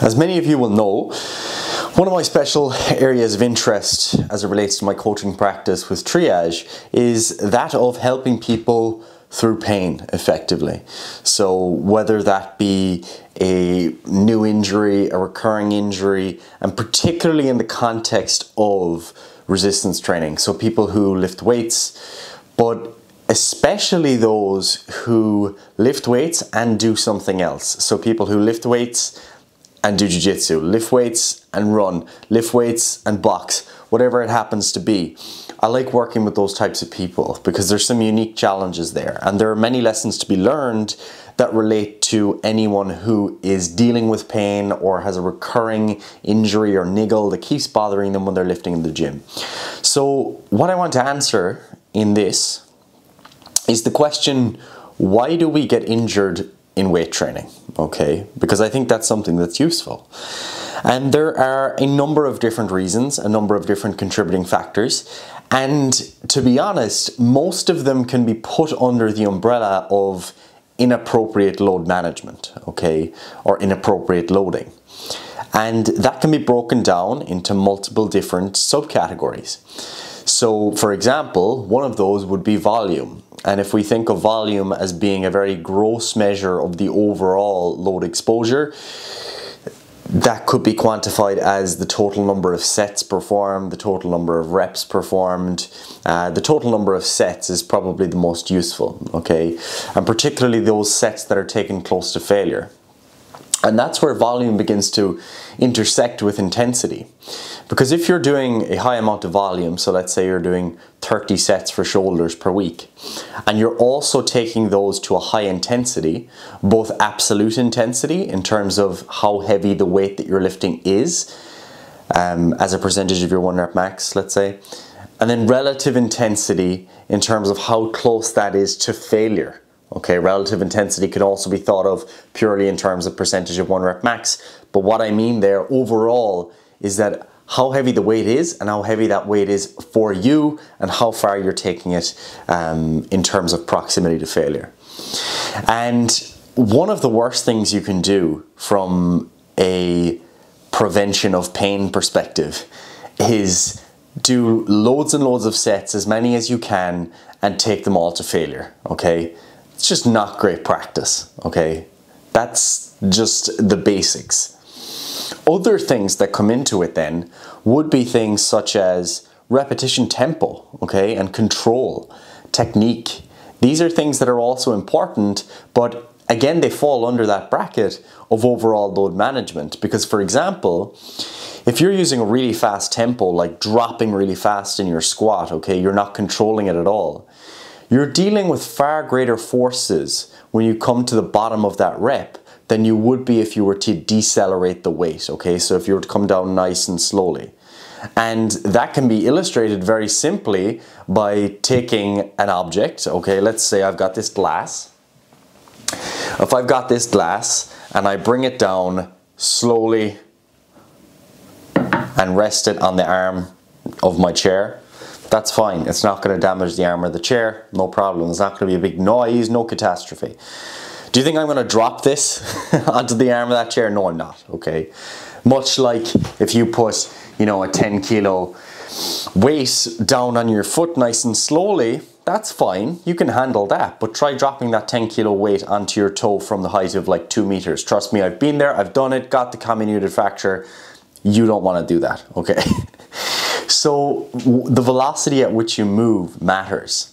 As many of you will know, one of my special areas of interest as it relates to my coaching practice with triage is that of helping people through pain effectively. So, whether that be a new injury, a recurring injury, and particularly in the context of resistance training, so people who lift weights, but especially those who lift weights and do something else. So, people who lift weights and do jiu-jitsu, lift weights and run, lift weights and box, whatever it happens to be. I like working with those types of people because there's some unique challenges there and there are many lessons to be learned that relate to anyone who is dealing with pain or has a recurring injury or niggle that keeps bothering them when they're lifting in the gym. So what I want to answer in this is the question, why do we get injured in weight training, okay? Because I think that's something that's useful. And there are a number of different reasons, a number of different contributing factors. And to be honest, most of them can be put under the umbrella of inappropriate load management, okay? Or inappropriate loading. And that can be broken down into multiple different subcategories. So, for example, one of those would be volume. And if we think of volume as being a very gross measure of the overall load exposure, that could be quantified as the total number of sets performed, the total number of reps performed. Uh, the total number of sets is probably the most useful, okay? And particularly those sets that are taken close to failure. And that's where volume begins to intersect with intensity. Because if you're doing a high amount of volume, so let's say you're doing 30 sets for shoulders per week, and you're also taking those to a high intensity, both absolute intensity in terms of how heavy the weight that you're lifting is, um, as a percentage of your one rep max, let's say, and then relative intensity in terms of how close that is to failure. Okay, relative intensity can also be thought of purely in terms of percentage of one rep max. But what I mean there overall is that how heavy the weight is and how heavy that weight is for you and how far you're taking it um, in terms of proximity to failure. And one of the worst things you can do from a prevention of pain perspective is do loads and loads of sets, as many as you can, and take them all to failure, okay? It's just not great practice, okay? That's just the basics. Other things that come into it then would be things such as repetition tempo, okay, and control, technique. These are things that are also important, but again, they fall under that bracket of overall load management. Because, for example, if you're using a really fast tempo, like dropping really fast in your squat, okay, you're not controlling it at all. You're dealing with far greater forces when you come to the bottom of that rep than you would be if you were to decelerate the weight, okay? So if you were to come down nice and slowly. And that can be illustrated very simply by taking an object, okay? Let's say I've got this glass. If I've got this glass and I bring it down slowly and rest it on the arm of my chair, that's fine. It's not going to damage the arm of the chair, no problem. It's not going to be a big noise, no catastrophe. Do you think I'm going to drop this onto the arm of that chair? No, I'm not, okay? Much like if you put, you know, a 10 kilo weight down on your foot nice and slowly, that's fine. You can handle that, but try dropping that 10 kilo weight onto your toe from the height of like two meters. Trust me, I've been there, I've done it, got the comminuted fracture. You don't want to do that, okay? so the velocity at which you move matters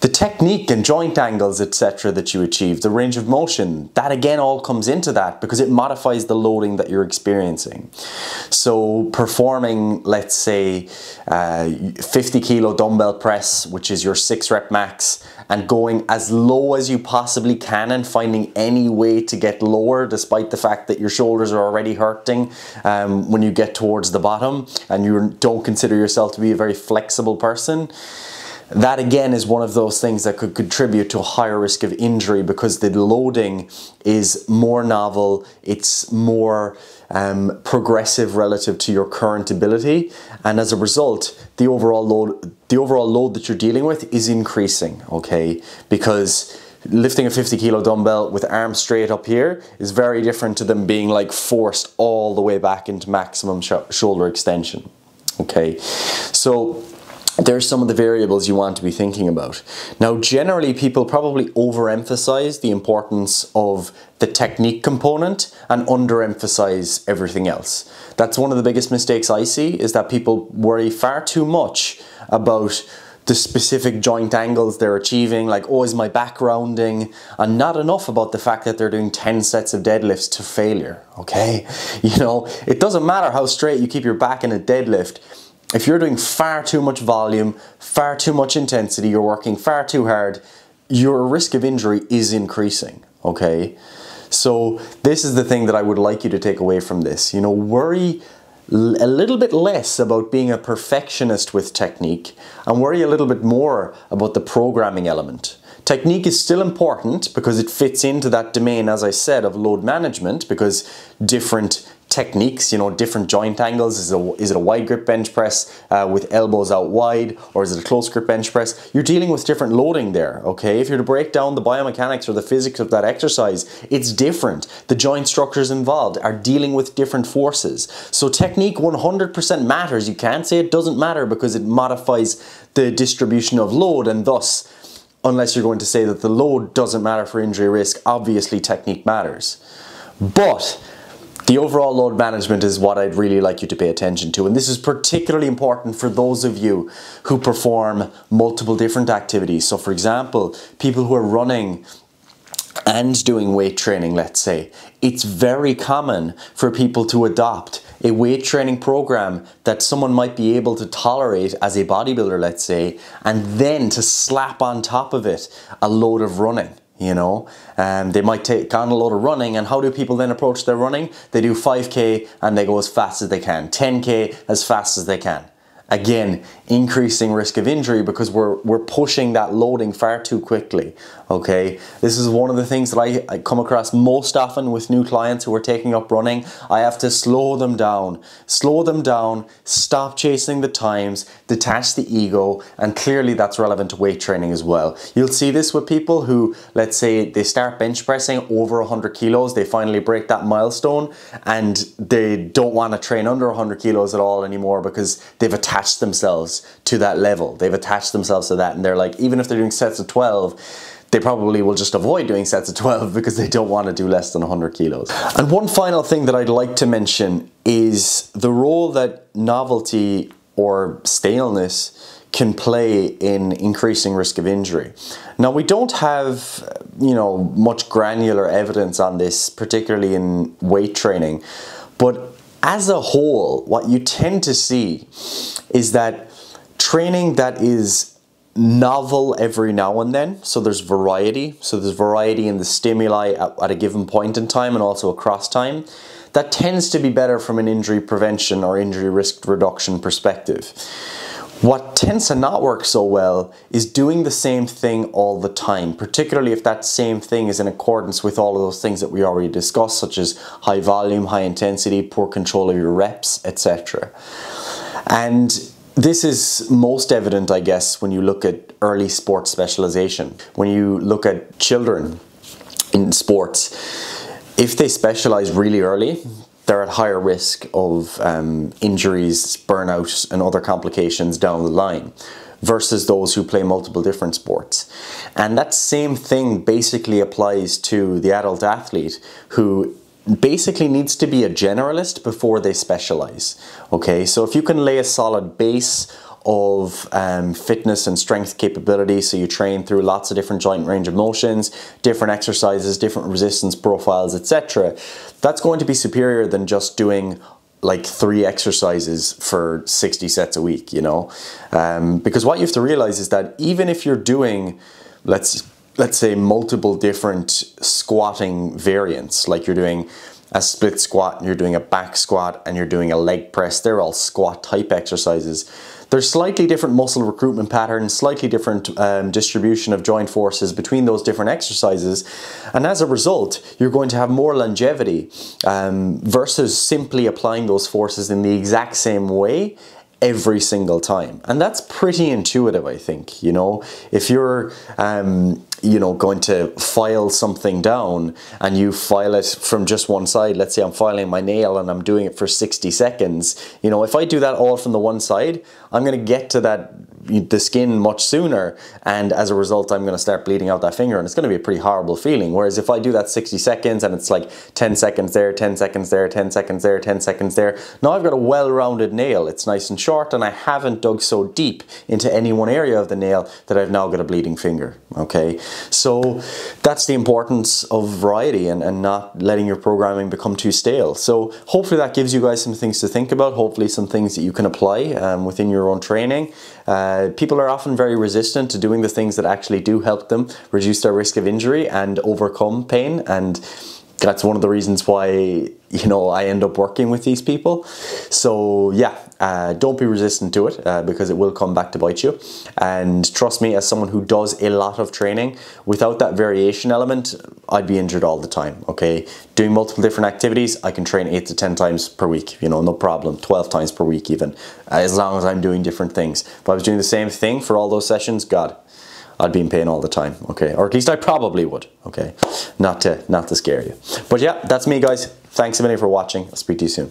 the technique and joint angles etc that you achieve the range of motion that again all comes into that because it modifies the loading that you're experiencing. So performing let's say uh, 50 kilo dumbbell press which is your six rep max and going as low as you possibly can and finding any way to get lower despite the fact that your shoulders are already hurting um, when you get towards the bottom and you don't consider yourself to be a very flexible person that again is one of those things that could contribute to a higher risk of injury because the loading is more novel, it's more um, progressive relative to your current ability, and as a result, the overall load, the overall load that you're dealing with is increasing. Okay, because lifting a 50 kilo dumbbell with arms straight up here is very different to them being like forced all the way back into maximum sh shoulder extension. Okay, so there's some of the variables you want to be thinking about. Now, generally, people probably overemphasize the importance of the technique component and underemphasize everything else. That's one of the biggest mistakes I see is that people worry far too much about the specific joint angles they're achieving, like, oh, is my back rounding? And not enough about the fact that they're doing 10 sets of deadlifts to failure, okay? You know, it doesn't matter how straight you keep your back in a deadlift if you're doing far too much volume, far too much intensity, you're working far too hard, your risk of injury is increasing, okay? So this is the thing that I would like you to take away from this. You know, worry a little bit less about being a perfectionist with technique and worry a little bit more about the programming element. Technique is still important because it fits into that domain, as I said, of load management because different techniques, you know, different joint angles. Is it a, is it a wide grip bench press uh, with elbows out wide or is it a close grip bench press? You're dealing with different loading there, okay? If you're to break down the biomechanics or the physics of that exercise, it's different. The joint structures involved are dealing with different forces. So technique 100% matters. You can't say it doesn't matter because it modifies the distribution of load and thus unless you're going to say that the load doesn't matter for injury risk, obviously technique matters. But the overall load management is what I'd really like you to pay attention to. And this is particularly important for those of you who perform multiple different activities. So for example, people who are running and doing weight training, let's say, it's very common for people to adopt a weight training program that someone might be able to tolerate as a bodybuilder, let's say, and then to slap on top of it a load of running you know? Um, they might take on a load of running and how do people then approach their running? They do 5k and they go as fast as they can. 10k as fast as they can again increasing risk of injury because we're we're pushing that loading far too quickly okay? This is one of the things that I, I come across most often with new clients who are taking up running. I have to slow them down slow them down stop chasing the times detach the ego and clearly that's relevant to weight training as well. You'll see this with people who let's say they start bench pressing over 100 kilos they finally break that milestone and they don't want to train under 100 kilos at all anymore because they've attached attached themselves to that level. They've attached themselves to that and they're like, even if they're doing sets of 12, they probably will just avoid doing sets of 12 because they don't want to do less than 100 kilos. And one final thing that I'd like to mention is the role that novelty or staleness can play in increasing risk of injury. Now we don't have, you know, much granular evidence on this, particularly in weight training, but as a whole, what you tend to see is that training that is novel every now and then, so there's variety, so there's variety in the stimuli at, at, a given point in time and also across time, that tends to be better from an injury prevention or injury risk reduction perspective. What tends to not work so well is doing the same thing all the time, particularly if that same thing is in accordance with all of those things that we already discussed, such as high volume, high intensity, poor control of your reps, etc. And this is most evident, I guess, when you look at early sports specialization. When you look at children in sports, if they specialize really early, they're at higher risk of um, injuries, burnout, and other complications down the line versus those who play multiple different sports. And that same thing basically applies to the adult athlete who basically needs to be a generalist before they specialize. Okay, so if you can lay a solid base of um, fitness and strength capability. So you train through lots of different joint range of motions, different exercises, different resistance profiles, etc. That's going to be superior than just doing like three exercises for 60 sets a week, you know? Um, because what you have to realize is that even if you're doing, let's let's say multiple different squatting variants, like you're doing a split squat, and you're doing a back squat, and you're doing a leg press, they're all squat type exercises there's slightly different muscle recruitment patterns, slightly different um, distribution of joint forces between those different exercises. And as a result, you're going to have more longevity um, versus simply applying those forces in the exact same way every single time. And that's pretty intuitive, I think, you know. If you're um, you know, going to file something down and you file it from just one side, let's say I'm filing my nail and I'm doing it for 60 seconds, you know, if I do that all from the one side, I'm going to get to that the skin much sooner and as a result I'm going to start bleeding out that finger and it's going to be a pretty horrible feeling. Whereas if I do that 60 seconds and it's like 10 seconds there 10 seconds there 10 seconds there 10 seconds there now I've got a well-rounded nail. It's nice and short and I haven't dug so deep into any one area of the nail that I've now got a bleeding finger okay? So that's the importance of variety and, and not letting your programming become too stale. So hopefully that gives you guys some things to think about hopefully some things that you can apply um, within your own training. Uh, Uh, people are often very resistant to doing the things that actually do help them reduce their risk of injury and overcome pain and that's one of the reasons why you know I end up working with these people. So yeah uh, don't be resistant to it uh, because it will come back to bite you and trust me as someone who does a lot of training without that variation element I'd be injured all the time okay doing multiple different activities I can train 8 to 10 times per week you know no problem 12 times per week even as long as I'm doing different things if I was doing the same thing for all those sessions God I'd be in pain all the time, okay? Or at least I probably would, okay? Not to, not to scare you. But yeah, that's me guys. Thanks a million for watching. I'll speak to you soon.